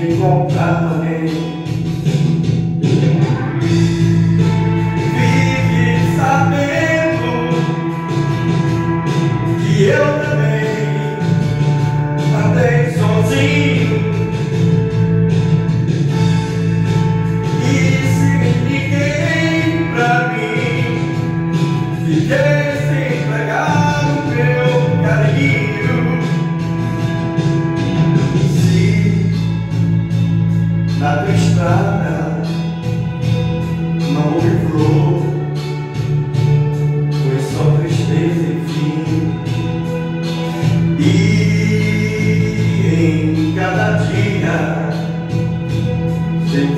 de encontrar alguém. Vive sabendo que eu também andei sozinho. E sem ninguém pra mim, fiquei sem pegar o meu carinho.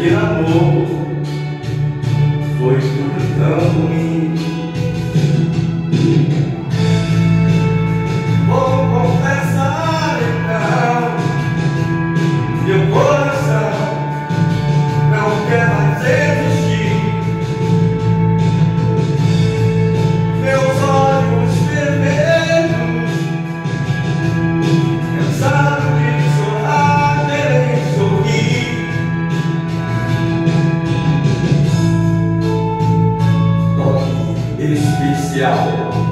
E em especial.